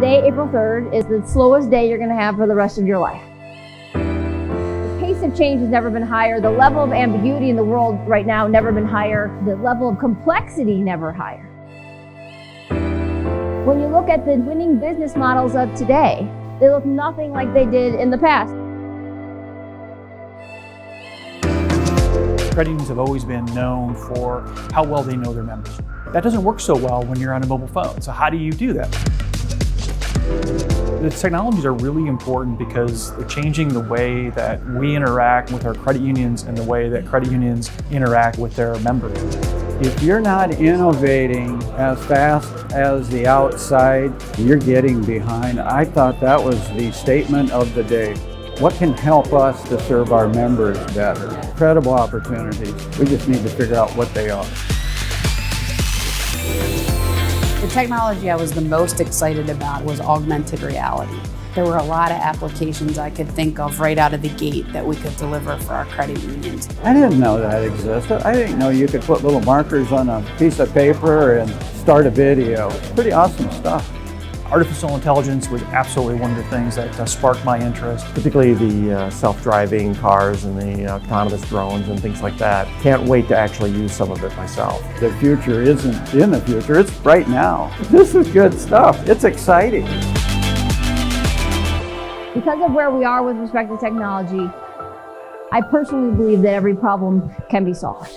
Today, April 3rd, is the slowest day you're going to have for the rest of your life. The pace of change has never been higher. The level of ambiguity in the world right now never been higher. The level of complexity never higher. When you look at the winning business models of today, they look nothing like they did in the past. Credit unions have always been known for how well they know their members. That doesn't work so well when you're on a mobile phone. So how do you do that? The technologies are really important because they're changing the way that we interact with our credit unions and the way that credit unions interact with their members. If you're not innovating as fast as the outside, you're getting behind. I thought that was the statement of the day. What can help us to serve our members better? Incredible opportunities. We just need to figure out what they are. The technology I was the most excited about was augmented reality. There were a lot of applications I could think of right out of the gate that we could deliver for our credit unions. I didn't know that existed. I didn't know you could put little markers on a piece of paper and start a video. Pretty awesome stuff. Artificial intelligence was absolutely one of the things that uh, sparked my interest. Particularly the uh, self-driving cars and the uh, autonomous drones and things like that. Can't wait to actually use some of it myself. The future isn't in the future, it's right now. This is good stuff. It's exciting. Because of where we are with respect to technology, I personally believe that every problem can be solved.